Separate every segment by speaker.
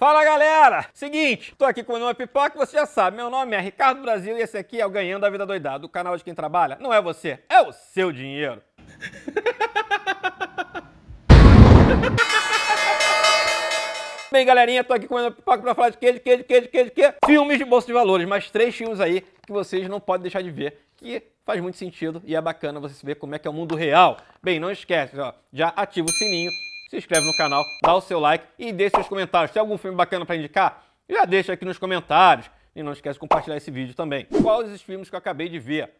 Speaker 1: Fala galera! Seguinte, tô aqui com uma pipoca, você já sabe, meu nome é Ricardo Brasil e esse aqui é o Ganhando a Vida Doidado, o canal de quem trabalha. Não é você, é o seu dinheiro. Bem, galerinha, tô aqui comendo pipoca pra falar de queijo, queijo, queijo, queijo, queijo. Filmes de bolsa de valores, mas três filmes aí que vocês não podem deixar de ver, que faz muito sentido e é bacana você ver como é que é o mundo real. Bem, não esquece, ó, já ativa o sininho, se inscreve no canal, dá o seu like e deixe seus comentários. Tem algum filme bacana para indicar, já deixa aqui nos comentários. E não esquece de compartilhar esse vídeo também. Quais os filmes que eu acabei de ver?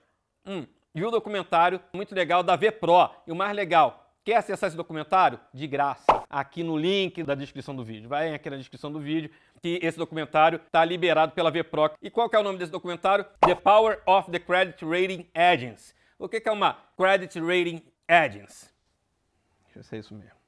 Speaker 1: Hum, vi um documentário muito legal da VPRO. E o mais legal, Quer acessar esse documentário? De graça. Aqui no link da descrição do vídeo. Vai aqui na descrição do vídeo que esse documentário está liberado pela VPROC. E qual é o nome desse documentário? The Power of the Credit Rating Agents. O que, que é uma Credit Rating Agents? Deixa eu ser isso mesmo.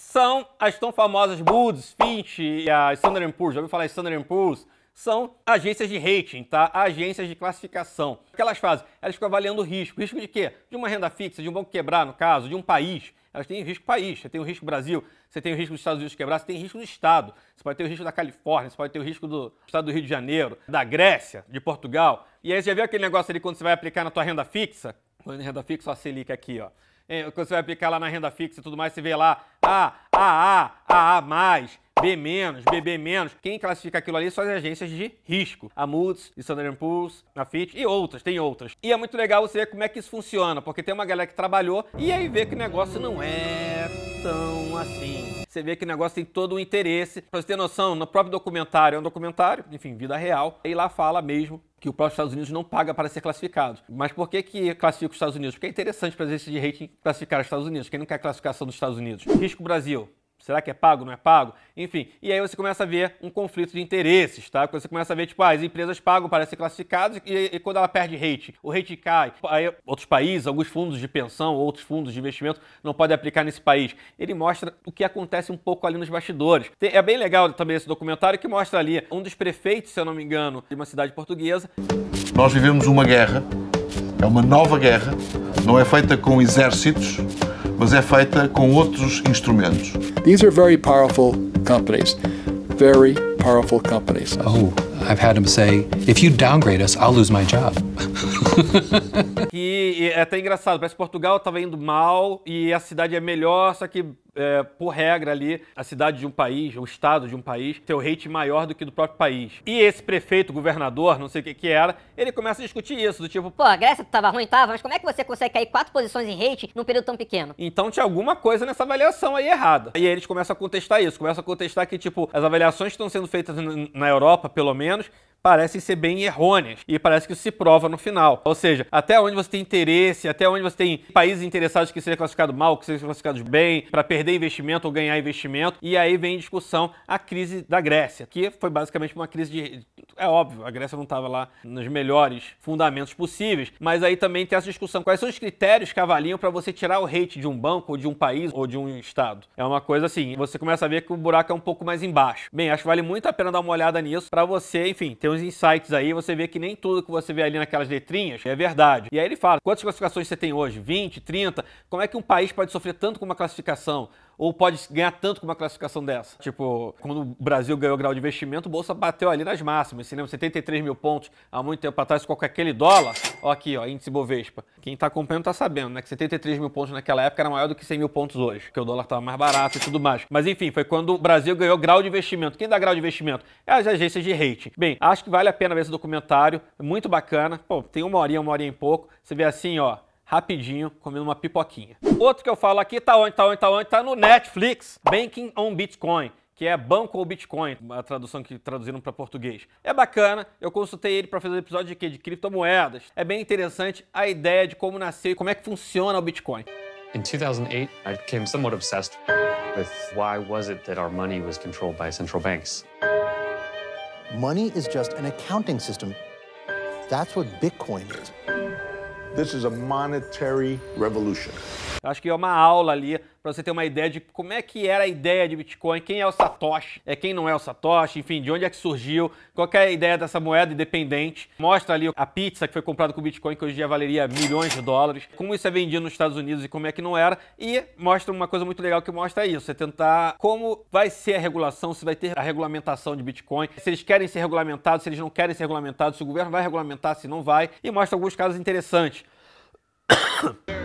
Speaker 1: São as tão famosas Moody's, Fitch e a Standard Poor's. Já ouviu falar em Standard Poor's? são agências de rating, tá? Agências de classificação. O que elas fazem? Elas ficam avaliando o risco. Risco de quê? De uma renda fixa, de um banco quebrar, no caso, de um país. Elas têm risco país. Você tem o risco Brasil, você tem o risco dos Estados Unidos quebrar, você tem risco do Estado. Você pode ter o risco da Califórnia, você pode ter o risco do Estado do Rio de Janeiro, da Grécia, de Portugal. E aí você já viu aquele negócio ali quando você vai aplicar na tua renda fixa? Quando renda fixa, a Selic aqui, ó. Quando você vai aplicar lá na renda fixa e tudo mais, você vê lá A, AA, AA+, B BB menos. Quem classifica aquilo ali são as agências de risco. A Moody's, a Standard Poor's, a Fitch e outras, tem outras. E é muito legal você ver como é que isso funciona, porque tem uma galera que trabalhou e aí vê que o negócio não é tão assim. Você vê que o negócio tem todo um interesse. Pra você ter noção, no próprio documentário, é um documentário, enfim, vida real, e lá fala mesmo que o próprio Estados Unidos não paga para ser classificado. Mas por que que classifica os Estados Unidos? Porque é interessante para agências de rating classificar os Estados Unidos. Quem não quer classificação dos Estados Unidos? Risco Brasil. Será que é pago, não é pago? Enfim, e aí você começa a ver um conflito de interesses, tá? Você começa a ver, tipo, ah, as empresas pagam para ser classificadas e, e, quando ela perde rate, o rate cai. Aí outros países, alguns fundos de pensão, outros fundos de investimento não podem aplicar nesse país. Ele mostra o que acontece um pouco ali nos bastidores. Tem, é bem legal também esse documentário que mostra ali um dos prefeitos, se eu não me engano, de uma cidade portuguesa.
Speaker 2: Nós vivemos uma guerra, é uma nova guerra, não é feita com exércitos, mas é feita com outros instrumentos.
Speaker 3: These are very powerful companies. Very powerful companies.
Speaker 4: Oh, I've had him say, if you downgrade us, I'll lose my job.
Speaker 1: que é até engraçado, parece que Portugal estava indo mal e a cidade é melhor, só que é, por regra ali, a cidade de um país, o estado de um país, tem o rate maior do que do próprio país. E esse prefeito, governador, não sei o que que era, ele começa a discutir isso, do tipo...
Speaker 5: Pô, a Grécia tava ruim, tava, mas como é que você consegue cair quatro posições em rate num período tão pequeno?
Speaker 1: Então tinha alguma coisa nessa avaliação aí errada. E aí eles começam a contestar isso, começam a contestar que, tipo, as avaliações que estão sendo feitas na Europa, pelo menos, parecem ser bem errôneas e parece que isso se prova no final. Ou seja, até onde você tem interesse, até onde você tem países interessados que sejam classificados mal, que sejam classificados bem, para perder investimento ou ganhar investimento. E aí vem em discussão a crise da Grécia, que foi basicamente uma crise de. É óbvio, a Grécia não estava lá nos melhores fundamentos possíveis, mas aí também tem essa discussão. Quais são os critérios que avaliam para você tirar o rate de um banco, ou de um país, ou de um estado? É uma coisa assim, você começa a ver que o buraco é um pouco mais embaixo. Bem, acho que vale muito a pena dar uma olhada nisso para você, enfim, ter uns insights aí, você vê que nem tudo que você vê ali naquelas letrinhas é verdade. E aí ele fala, quantas classificações você tem hoje? 20, 30? Como é que um país pode sofrer tanto com uma classificação? Ou pode ganhar tanto com uma classificação dessa. Tipo, quando o Brasil ganhou o grau de investimento, o Bolsa bateu ali nas máximas. Você lembra? 73 mil pontos há muito tempo atrás, com aquele dólar. Ó aqui, ó, índice Bovespa. Quem tá acompanhando tá sabendo, né? Que 73 mil pontos naquela época era maior do que 100 mil pontos hoje, porque o dólar tava mais barato e tudo mais. Mas enfim, foi quando o Brasil ganhou grau de investimento. Quem dá grau de investimento? É as agências de rating. Bem, acho que vale a pena ver esse documentário. Muito bacana. Pô, tem uma horinha, uma horinha e pouco. Você vê assim, ó rapidinho, comendo uma pipoquinha. Outro que eu falo aqui tá onde, tá onde, tá onde? Tá no Netflix, Banking on Bitcoin que é Banco ou Bitcoin, a tradução que traduziram para português. É bacana, eu consultei ele para fazer um episódio de quê? De criptomoedas. É bem interessante a ideia de como nasceu e como é que funciona o Bitcoin.
Speaker 6: In 2008, I became somewhat obsessed with why was it that our money was controlled by central banks.
Speaker 7: Money is just an accounting system. That's what Bitcoin is.
Speaker 2: This is a monetary revolution.
Speaker 1: Acho que é uma aula ali para você ter uma ideia de como é que era a ideia de Bitcoin, quem é o Satoshi, é quem não é o Satoshi, enfim, de onde é que surgiu, qual é a ideia dessa moeda independente. Mostra ali a pizza que foi comprada com Bitcoin, que hoje em dia valeria milhões de dólares, como isso é vendido nos Estados Unidos e como é que não era. E mostra uma coisa muito legal que mostra isso, é tentar como vai ser a regulação, se vai ter a regulamentação de Bitcoin, se eles querem ser regulamentados, se eles não querem ser regulamentados, se o governo vai regulamentar, se não vai, e mostra alguns casos interessantes.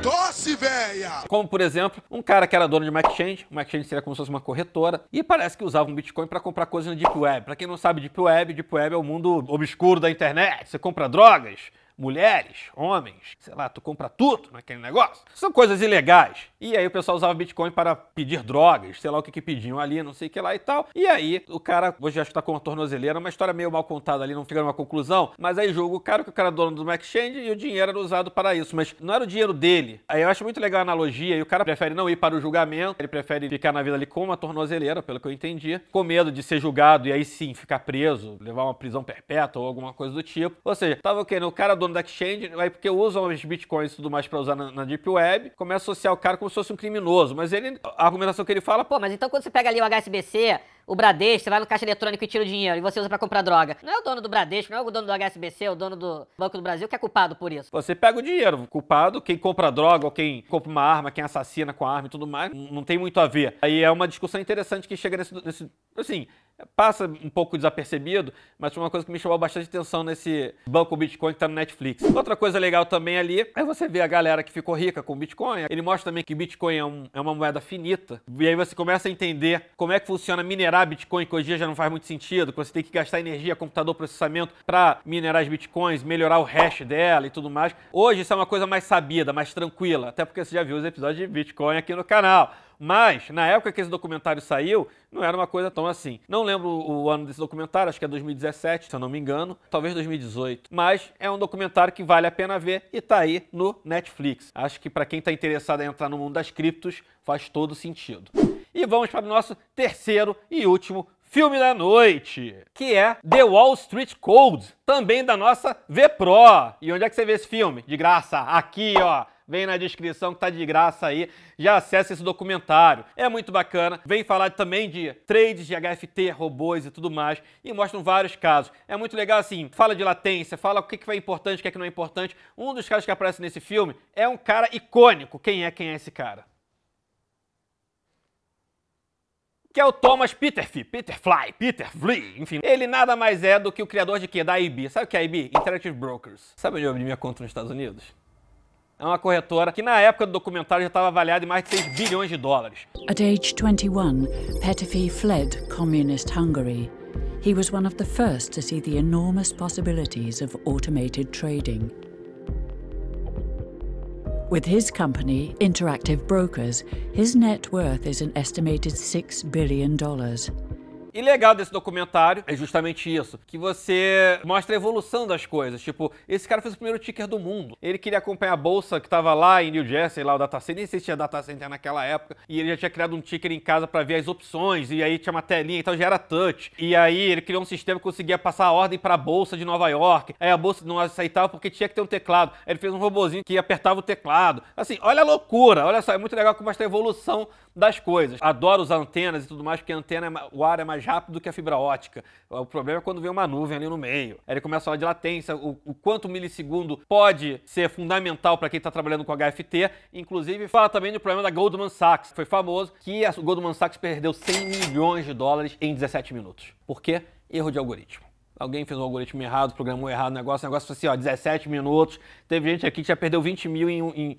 Speaker 2: Tosse, véia!
Speaker 1: Como, por exemplo, um cara que era dono de uma exchange, uma exchange seria como se fosse uma corretora, e parece que usava um Bitcoin para comprar coisas no Deep Web. Para quem não sabe, Deep Web, Deep Web é o mundo obscuro da internet. Você compra drogas, mulheres, homens, sei lá, tu compra tudo naquele negócio. São coisas ilegais. E aí o pessoal usava Bitcoin para pedir drogas, sei lá o que que pediam ali, não sei o que lá e tal. E aí o cara, hoje acho que tá com uma tornozeleira, uma história meio mal contada ali, não fica numa conclusão, mas aí julga o cara que o cara é dono de uma exchange e o dinheiro era usado para isso, mas não era o dinheiro dele. Aí eu acho muito legal a analogia e o cara prefere não ir para o julgamento, ele prefere ficar na vida ali com uma tornozeleira, pelo que eu entendi, com medo de ser julgado e aí sim ficar preso, levar uma prisão perpétua ou alguma coisa do tipo. Ou seja, tava o quê? O cara dono da exchange, aí porque usam os bitcoins e tudo mais para usar na, na Deep Web, começa a associar o cara como se fosse um criminoso. Mas ele, a argumentação que ele fala, pô,
Speaker 5: mas então quando você pega ali o HSBC, o Bradesco, você vai no caixa eletrônico e tira o dinheiro e você usa pra comprar droga. Não é o dono do Bradesco, não é o dono do HSBC, é o dono do Banco do Brasil que é culpado por isso.
Speaker 1: Você pega o dinheiro. Culpado, quem compra droga ou quem compra uma arma, quem assassina com a arma e tudo mais, não tem muito a ver. Aí é uma discussão interessante que chega nesse. nesse assim, passa um pouco desapercebido, mas foi uma coisa que me chamou bastante atenção nesse banco Bitcoin que tá no Netflix. Outra coisa legal também ali é você ver a galera que ficou rica com Bitcoin. Ele mostra também que Bitcoin é, um- é uma moeda finita. E aí você começa a entender como é que funciona minerar Bitcoin, que hoje dia já não faz muito sentido, que você tem que gastar energia, computador, processamento para minerar as Bitcoins, melhorar o hash dela e tudo mais. Hoje isso é uma coisa mais sabida, mais tranquila, até porque você já viu os episódios de Bitcoin aqui no canal. Mas, na época que esse documentário saiu, não era uma coisa tão assim. Não lembro o ano desse documentário, acho que é 2017, se eu não me engano. Talvez 2018. Mas é um documentário que vale a pena ver e tá aí no Netflix. Acho que para quem tá interessado em entrar no mundo das criptos, faz todo sentido. E vamos para o nosso terceiro e último filme da noite, que é The Wall Street Code, também da nossa V-Pro. E onde é que você vê esse filme? De graça, aqui, ó. Vem na descrição que tá de graça aí. Já acessa esse documentário. É muito bacana. Vem falar também de trades de HFT, robôs e tudo mais. E mostram vários casos. É muito legal assim. Fala de latência, fala o que que é importante, o que é que não é importante. Um dos casos que aparece nesse filme é um cara icônico. Quem é? Quem é esse cara? Que é o Thomas Peterfy, Peterfly, Peter Flea, enfim. Ele nada mais é do que o criador de quê? Da IB. Sabe o que é a IB? Interactive Brokers. Sabe onde eu abri minha conta nos Estados Unidos? É uma corretora que na época do documentário já estava avaliada em mais de 6 bilhões de dólares.
Speaker 7: At age 21, Petefy fled communist Hungary. He was one of the first to see the enormous possibilities of automated trading. With his company, Interactive Brokers, his net worth is an estimated $6 billion.
Speaker 1: E legal desse documentário é justamente isso, que você mostra a evolução das coisas. Tipo, esse cara fez o primeiro ticker do mundo. Ele queria acompanhar a bolsa que tava lá em New Jersey, lá o data center, nem sei se tinha data center naquela época, e ele já tinha criado um ticker em casa para ver as opções, e aí tinha uma telinha, então já era touch. E aí ele criou um sistema que conseguia passar a ordem para a bolsa de Nova York. Aí a bolsa não aceitava porque tinha que ter um teclado. Aí ele fez um robozinho que apertava o teclado. Assim, olha a loucura, olha só, é muito legal que mostra a evolução das coisas. Adoro usar antenas e tudo mais, porque a antena, é o ar é mais rápido do que a fibra ótica. O problema é quando vem uma nuvem ali no meio. Aí ele começa a falar de latência, o, o quanto milissegundo pode ser fundamental para quem está trabalhando com HFT. Inclusive, fala também do problema da Goldman Sachs. Foi famoso que a Goldman Sachs perdeu 100 milhões de dólares em 17 minutos. Por quê? Erro de algoritmo. Alguém fez um algoritmo errado, programou errado o negócio, o negócio foi assim, ó, 17 minutos. Teve gente aqui que já perdeu 20 mil em, em...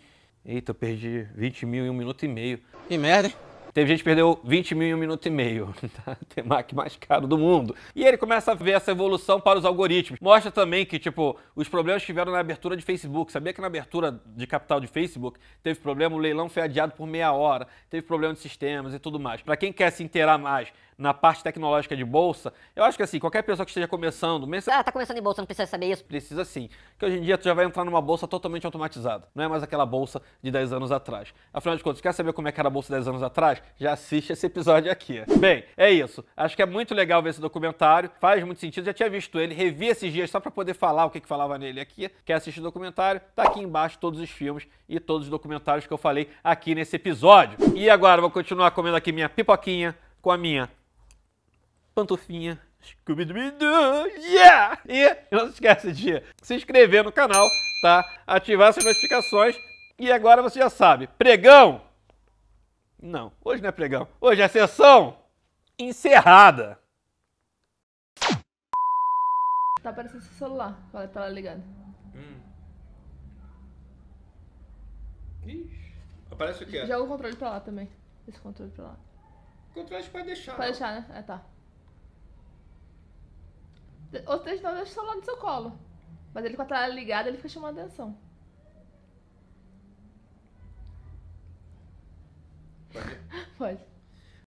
Speaker 1: Eita, eu perdi 20 mil em um minuto e meio.
Speaker 8: Que merda, hein?
Speaker 1: Teve gente que perdeu 20 mil em um minuto e meio. Tá? Tem Mac mais caro do mundo. E ele começa a ver essa evolução para os algoritmos. Mostra também que, tipo, os problemas que tiveram na abertura de Facebook. Sabia que na abertura de capital de Facebook teve problema, o leilão foi adiado por meia hora, teve problema de sistemas e tudo mais. Para quem quer se inteirar mais na parte tecnológica de bolsa, eu acho que assim, qualquer pessoa que esteja começando, mesmo
Speaker 5: Ah, tá começando em bolsa, não precisa saber isso.
Speaker 1: precisa sim. Que hoje em dia tu já vai entrar numa bolsa totalmente automatizada. Não é mais aquela bolsa de 10 anos atrás. Afinal de contas, quer saber como é que era a bolsa 10 anos atrás? já assiste esse episódio aqui. Bem, é isso. Acho que é muito legal ver esse documentário. Faz muito sentido. Já tinha visto ele, revi esses dias só para poder falar o que, que falava nele aqui. Quer assistir o documentário? Tá aqui embaixo todos os filmes e todos os documentários que eu falei aqui nesse episódio. E agora vou continuar comendo aqui minha pipoquinha com a minha pantufinha Scooby-Doo, yeah! E não se esquece de se inscrever no canal, tá? Ativar as notificações. E agora você já sabe, pregão? Não, hoje não é pregão. Hoje é sessão encerrada.
Speaker 8: Tá aparecendo seu celular, com a tela ligada.
Speaker 1: Ixi, aparece o quê?
Speaker 8: Joga o controle pra lá também. Esse controle pra lá.
Speaker 1: Controle pode deixar.
Speaker 8: Pode deixar, né? É, tá. Ou deixa, não, deixa o celular no seu colo. Mas ele com a tela ligada, ele fica chamando atenção. Pode.